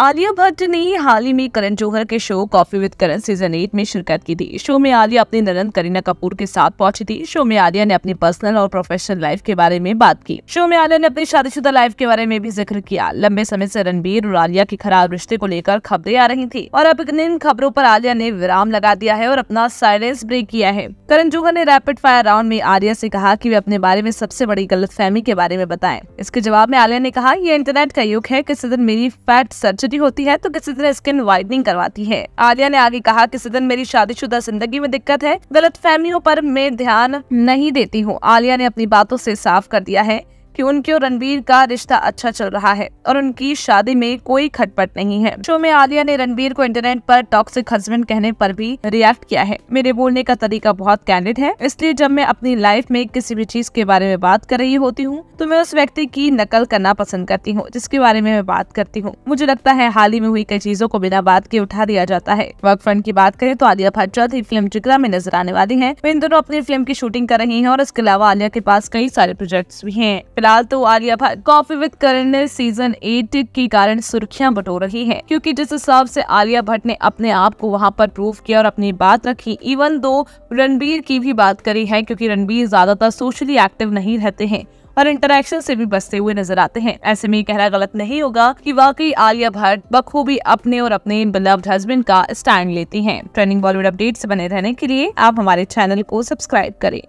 आलिया भट्ट ने हाल ही में करण जौहर के show coffee with Karan season eight में शिरकत की थी। शो में आलिया अपनी नरन करीना कपूर के साथ पहुँची थी। शो में आलिया ने अपनी पर्सनल और प्रोफेशनल लाइफ के बारे में बात की। शो में आलिया ने अपनी शादीशुदा लाइफ के बारे में भी ज़िक्र किया। लंबे समय से रणबीर और आलिया की खराब रिश्ते को लेकर खबरें आ रही थी और अब इन खबरों पर आलिया ने विराम लगा दिया है और अपना साइलेंस ब्रेक किया है। करण जौहर ने रैपिड फायर राउंड में आलिया से कहा की वे अपने बारे में सबसे बड़ी गलतफहमी के बारे में बताएँ। इसके जवाब में आलिया ने कहा यह इंटरनेट का युग है। किसी दिन मेरी फैट सर्जरी होती है तो किसी तरह स्किन वाइटनिंग करवाती है। आलिया ने आगे कहा किसी दिन मेरी शादीशुदा ज़िंदगी में दिक्कत है गलत फहमियों पर मैं ध्यान नहीं देती हूँ। आलिया ने अपनी बातों से साफ़ कर दिया है। कि उनके और रणबीर का रिश्ता अच्छा चल रहा है और उनकी शादी में कोई खटपट नहीं है। शो में आलिया ने रणबीर को इंटरनेट पर टॉक्सिक हस्बैंड कहने पर भी रिएक्ट किया है। मेरे बोलने का तरीका बहुत कैंडिड है, इसलिए जब मैं अपनी लाइफ में किसी भी चीज़ के बारे में बात कर रही होती हूँ तो मैं उस व्यक्ति की नकल करना पसंद करती हूँ, जिसके बारे में मैं बात करती हूँ। मुझे लगता है हाल ही में हुई कई चीज़ों को बिना बात के उठा दिया जाता है। वर्क फ्रंट की बात करें तो आलिया भट्ट ही फ़िल्म जिगरा में नज़र आने वाली है। वे इन दोनों अपनी फ़िल्म की शूटिंग कर रही है और इसके अलावा आलिया के पास कई सारे प्रोजेक्ट भी है। फ़िलहाल तो Alia Bhatt coffee with Karan season eight के कारण सुर्खियाँ बटो रही है, क्योंकि जिस हिसाब से आलिया भट्ट ने अपने आप को वहाँ पर प्रूव किया और अपनी बात रखी इवन दो रणबीर की भी बात करी है, क्योंकि रणबीर ज़्यादातर सोशली एक्टिव नहीं रहते हैं और इंटरेक्शन से भी बचते हुए नज़र आते हैं। ऐसे में कहना गलत नहीं होगा कि वाकई आलिया भट्ट बखूबी अपने और अपने बिलव्ड हस्बैंड का स्टैंड लेती हैं। ट्रेंडिंग बॉलीवुड अपडेट से बने रहने के लिए आप हमारे चैनल को सब्सक्राइब करें।